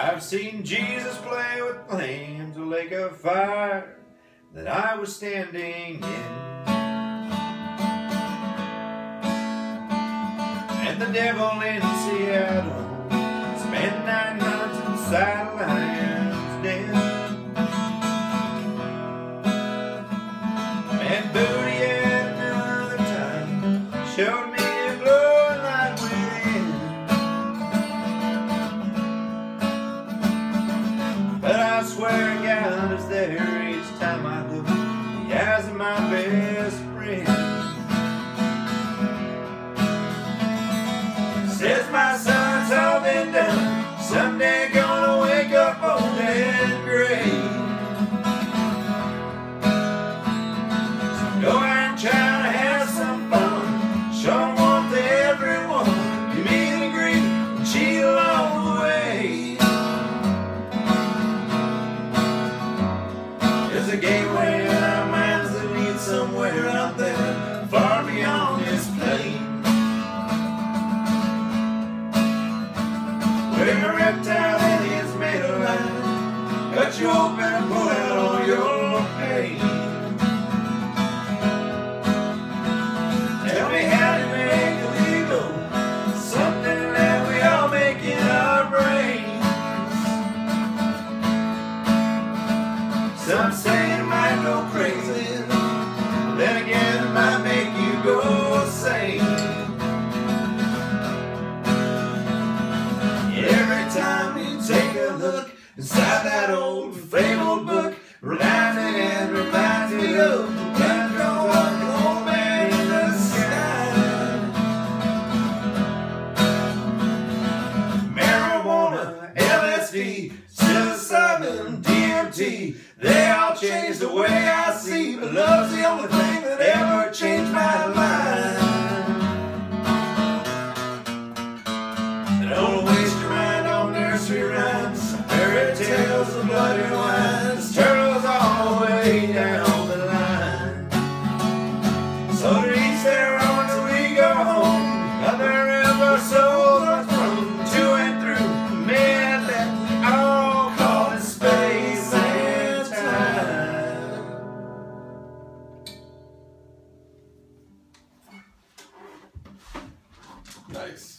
I've seen Jesus play with flames, a lake of fire that I was standing in. And the devil in Seattle spent nine months inside a lion's den. And Booty at another time showed me there each time I look in the eyes of my best There's a gateway in our minds that somewhere out there, far beyond this plane. Where a reptile that is made of light, cut you open and pull out all your pain. Tell me how to make something that we all make our. Some say look inside that old fabled book, reminded and reminded of the walking old man in the sky. Marijuana, LSD, psilocybin, DMT, they all changed the way I see, but love's the only thing tales of bloody wines, turtles all the way down the line. So to each their own till we go home, other ever from to and through, that all space and time. Nice.